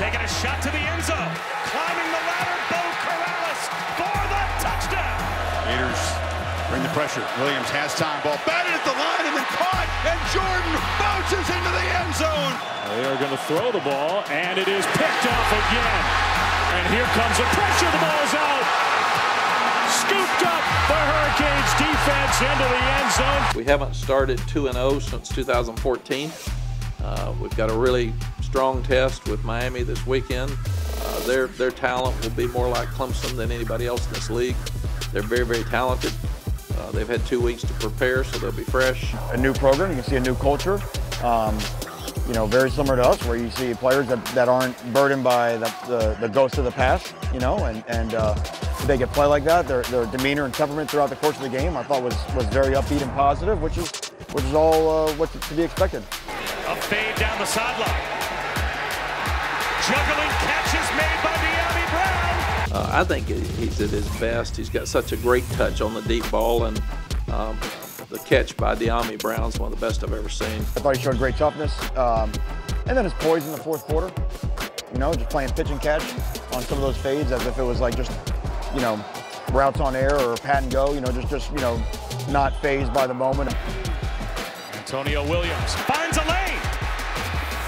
taking a shot to the end zone. Climbing the ladder, Beau Corrales for the touchdown. Raiders bring the pressure. Williams has time. Ball batted at the line and then caught. And Jordan bounces into the end zone. They are going to throw the ball, and it is picked off again. And here comes the pressure. The ball's out. Scooped up by Hurricanes defense into the end zone. We haven't started 2 0 since 2014. Uh, we've got a really strong test with Miami this weekend. Uh, their their talent will be more like Clemson than anybody else in this league. They're very very talented. Uh, they've had two weeks to prepare, so they'll be fresh. A new program, you can see a new culture. Um, you know, very similar to us, where you see players that, that aren't burdened by the, the, the ghosts of the past, you know, and, and uh, they get play like that. Their, their demeanor and temperament throughout the course of the game, I thought was, was very upbeat and positive, which is, which is all uh, what's to be expected. A fade down the sideline. Juggling catches made by Dyami Brown. Uh, I think he's at his best. He's got such a great touch on the deep ball, and um, the catch by Dyami Brown is one of the best I've ever seen. I thought he showed great toughness. Um, and then his poise in the fourth quarter. You know, just playing pitch and catch on some of those fades as if it was like just, you know, routes on air or pat and go. You know, just just you know, not fazed by the moment. Antonio Williams finds a lane.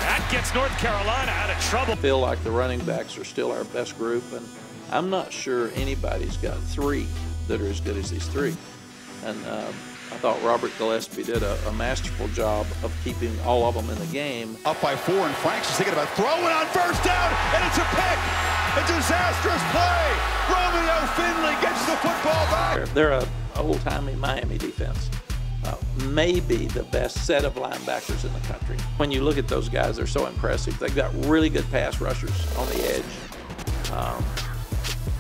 That gets North Carolina out of trouble. I feel like the running backs are still our best group, and I'm not sure anybody's got three that are as good as these three. And uh, I thought Robert Gillespie did a, a, masterful job of keeping all of them in the game. Up by four, and Franks is thinking about throwing on first down, and it's a pick. A disastrous play. Romeo Finley gets the football back. They're a old-timey Miami defense. Maybe the best set of linebackers in the country. When you look at those guys, they're so impressive. They've got really good pass rushers on the edge. Um,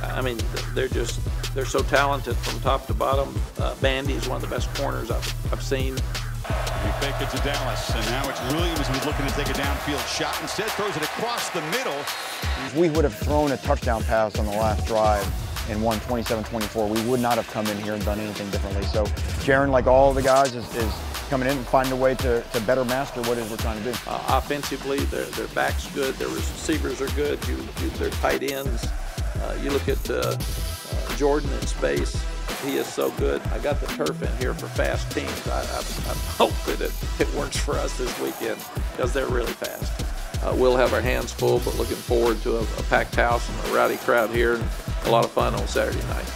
I mean, they're just they're so talented from top to bottom. Uh, Bandy is one of the best corners I've, I've seen. We fake it to Dallas, and now it's Williams who's looking to take a downfield shot. Instead, throws it across the middle. We would have thrown a touchdown pass on the last drive and won 27-24, we would not have come in here and done anything differently. So Jarren, like all the guys, is, is coming in and finding a way to, to better master what it is we're trying to do. Uh, offensively, their, their back's good, their receivers are good, you, you, their tight ends. Uh, you look at uh, uh, Jordan in space, he is so good. I got the turf in here for fast teams. I, hope that it, it works for us this weekend because they're really fast. Uh, we'll have our hands full, but looking forward to a, a packed house and a rowdy crowd here a lot of fun on Saturday night.